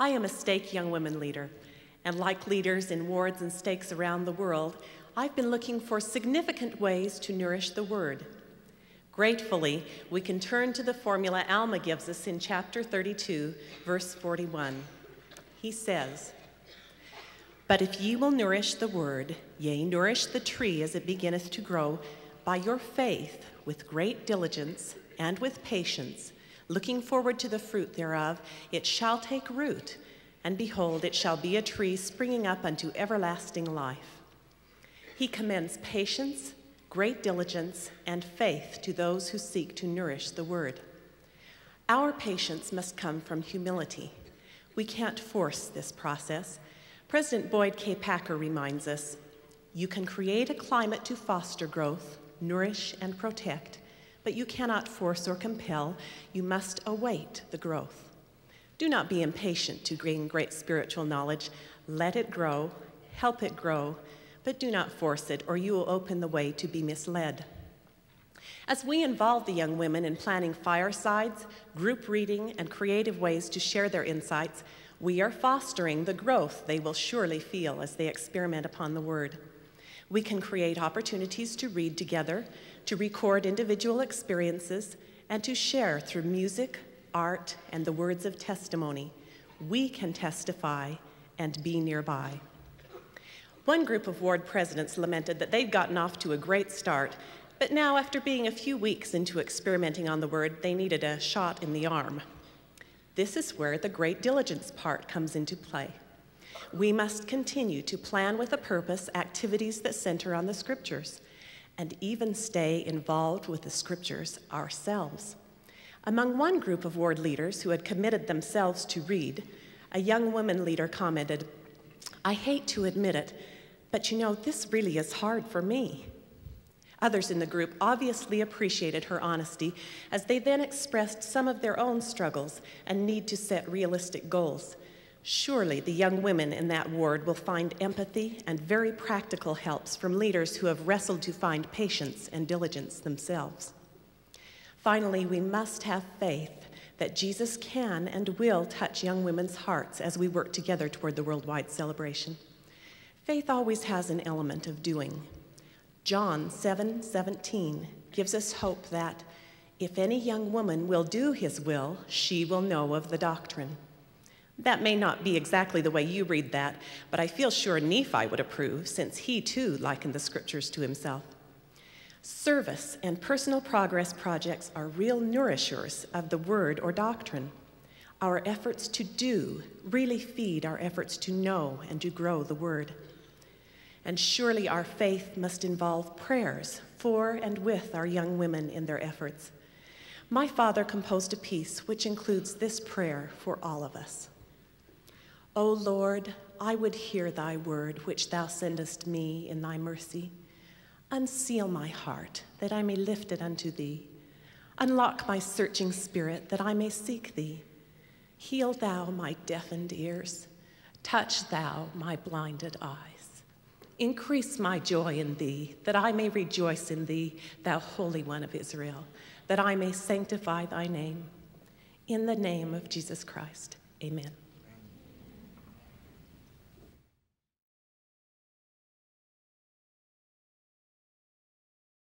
I am a stake young women leader, and like leaders in wards and stakes around the world, I've been looking for significant ways to nourish the word. Gratefully, we can turn to the formula Alma gives us in chapter 32, verse 41. He says, But if ye will nourish the word, yea, nourish the tree as it beginneth to grow, by your faith, with great diligence and with patience, looking forward to the fruit thereof, it shall take root, and behold, it shall be a tree springing up unto everlasting life. He commends patience, great diligence, and faith to those who seek to nourish the word. Our patience must come from humility. We can't force this process. President Boyd K. Packer reminds us you can create a climate to foster growth, nourish, and protect, but you cannot force or compel. You must await the growth. Do not be impatient to gain great spiritual knowledge. Let it grow, help it grow, but do not force it, or you will open the way to be misled. As we involve the young women in planning firesides, group reading, and creative ways to share their insights, we are fostering the growth they will surely feel as they experiment upon the Word. We can create opportunities to read together, to record individual experiences, and to share through music, art, and the words of testimony. We can testify and be nearby. One group of ward presidents lamented that they'd gotten off to a great start, but now, after being a few weeks into experimenting on the word, they needed a shot in the arm. This is where the great diligence part comes into play. We must continue to plan with a purpose activities that center on the scriptures and even stay involved with the scriptures ourselves. Among one group of ward leaders who had committed themselves to read, a young woman leader commented, I hate to admit it, but you know, this really is hard for me. Others in the group obviously appreciated her honesty as they then expressed some of their own struggles and need to set realistic goals. Surely the young women in that ward will find empathy and very practical helps from leaders who have wrestled to find patience and diligence themselves. Finally, we must have faith that Jesus can and will touch young women's hearts as we work together toward the worldwide celebration. Faith always has an element of doing. John 7 17 gives us hope that if any young woman will do his will, she will know of the doctrine. That may not be exactly the way you read that, but I feel sure Nephi would approve, since he too likened the scriptures to himself. Service and personal progress projects are real nourishers of the word or doctrine. Our efforts to do really feed our efforts to know and to grow the word. And surely our faith must involve prayers for and with our young women in their efforts. My father composed a piece which includes this prayer for all of us. O Lord, I would hear thy word which thou sendest me in thy mercy. Unseal my heart that I may lift it unto thee. Unlock my searching spirit that I may seek thee. Heal thou my deafened ears. Touch thou my blinded eyes. Increase my joy in thee, that I may rejoice in thee, thou Holy One of Israel, that I may sanctify thy name. In the name of Jesus Christ, amen.